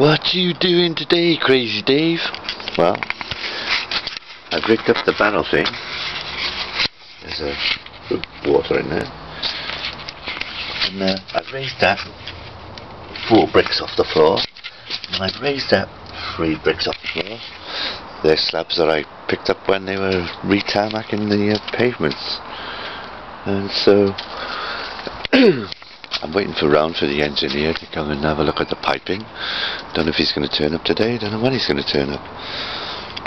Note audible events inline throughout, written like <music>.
What you doing today, Crazy Dave? Well, I've rigged up the barrel thing. There's a water in there. And uh, I've raised that four bricks off the floor. And I've raised that three bricks off the floor. They're slabs that I picked up when they were retarmacking the uh, pavements. And so <clears throat> I'm waiting for round for the engineer to come and have a look at the piping. Don't know if he's going to turn up today. Don't know when he's going to turn up.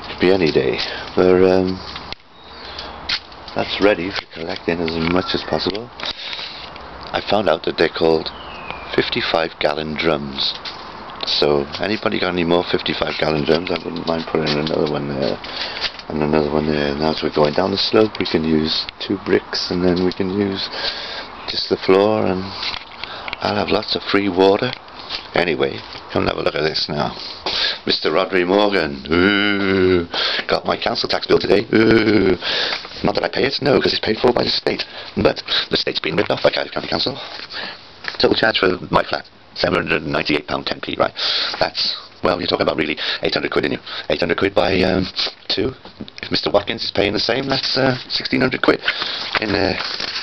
Could be any day. But um, that's ready for collecting as much as possible. I found out that they're called 55 gallon drums. So anybody got any more 55 gallon drums? I wouldn't mind putting another one there and another one there. And as we're going down the slope, we can use two bricks, and then we can use just the floor and I'll have lots of free water. Anyway, come and have a look at this now. Mr. Rhodri Morgan, ooh, got my council tax bill today. Ooh. Not that I pay it, no, because it's paid for by the state. But the state's been ripped off by County Council. Total charge for my flat, £798 10p, right? That's well, you're talking about really 800 quid, in you? 800 quid by um, two. If Mr. Watkins is paying the same, that's uh, 1600 quid. In uh,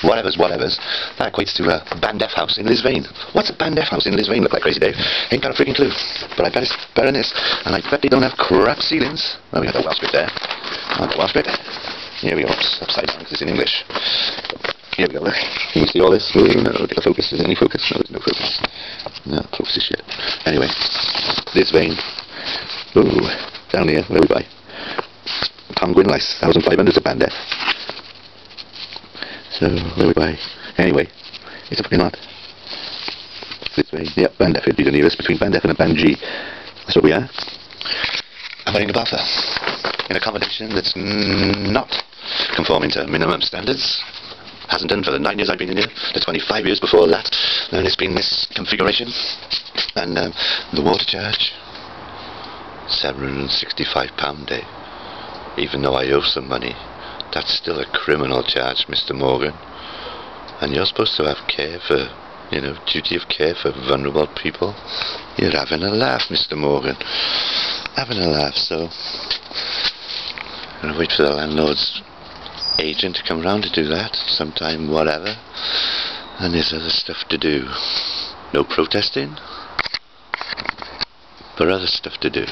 whatever's, whatever's. That equates to a Band F house in Lisvane. What's a Band F house in Lisvane look like, Crazy Dave? Ain't got a freaking clue. But I bet it's better than this. And I bet they don't have crap ceilings. Well, we got the Welsh bit there. Oh, the Welsh bit. Here we go. Oops, upside down because it's in English. Here we go, look. Can you see all this? Ooh, no, get the focus. Is there any focus? No, there's no focus. No, focus is shit. Anyway, Lisvane. Ooh, down here, where we buy. Tongwynlais, 1500 a band So, buy. Anyway, it's a fucking lot. This way, yep, band F be the nearest between band F and a band G. That's what we are. I'm running a buffer in accommodation that's not conforming to minimum standards hasn't done for the nine years I've been in here, the 25 years before that, then it's been this configuration, and um, the water charge, £765 a day, even though I owe some money, that's still a criminal charge, Mr. Morgan, and you're supposed to have care for, you know, duty of care for vulnerable people, you're having a laugh, Mr. Morgan, having a laugh, so, I'm going to wait for the landlord's agent to come round to do that sometime whatever. And there's other stuff to do. No protesting but other stuff to do